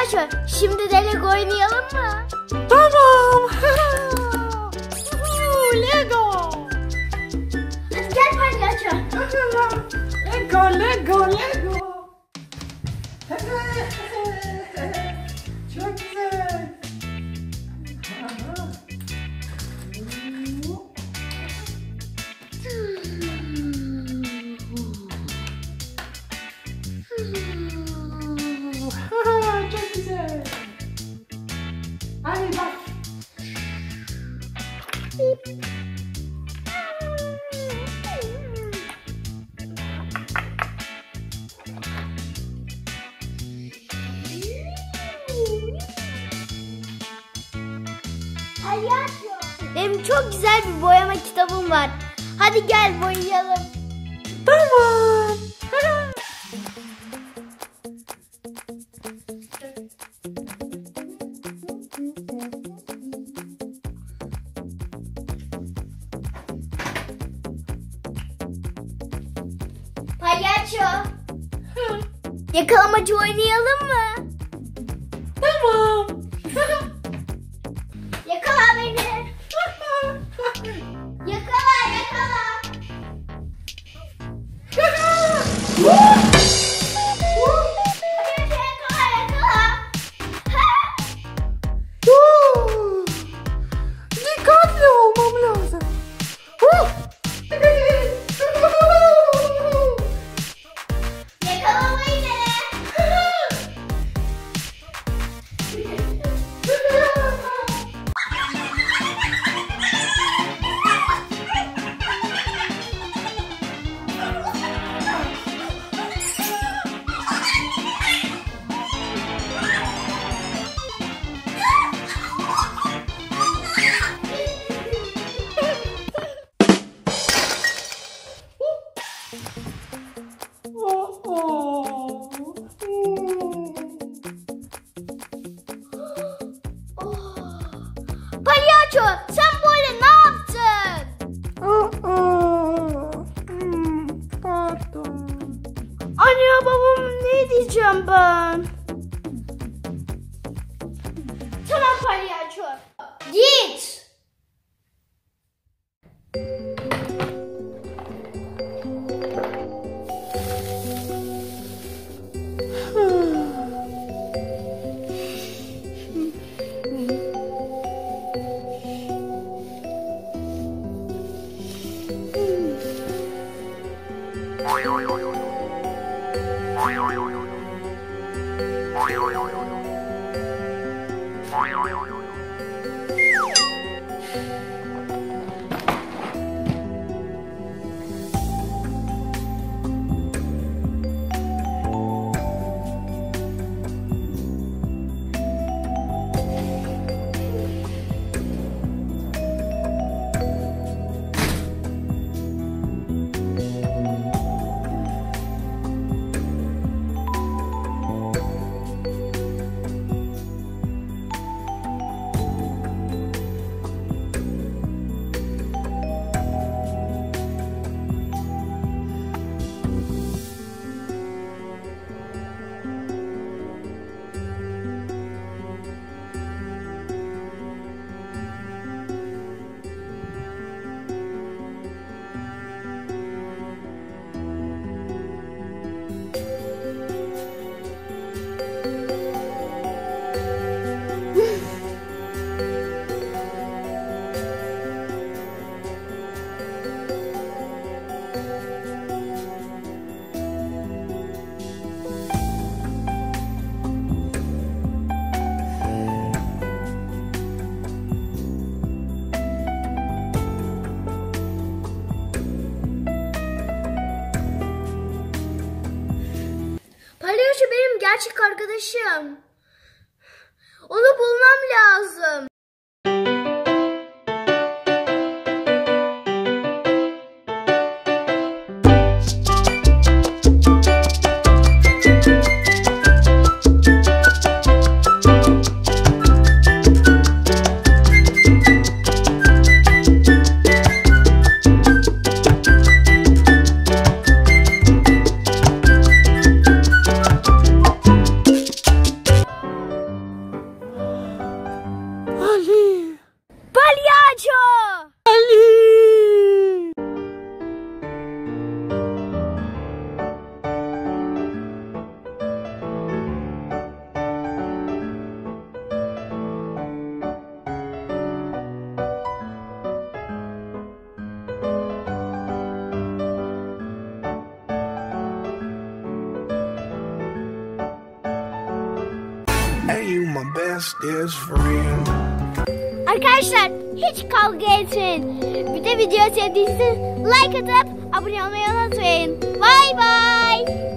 Palyaço şimdi Lego oynayalım mı? Tamam. Lego. Hadi gel palyaço. Lego, Lego, Lego. Benim çok güzel bir boyama kitabım var. Hadi gel boyayalım. Tamam. Palyaço. Yakalamacı oynayalım mı? Tamam. Yakala beni. Palyaço sen böyle ne yaptın? Hmm, Pardon. Anne babam ne diyeceğim ben? Tamam palyaço. Git. Palyaço benim gerçek arkadaşım. Onu bulmam lazım. Arkadaşlar hiç kavga etmeyin. Bir de video sevdiyseniz like atıp abone olmayı unutmayın. Bay bay.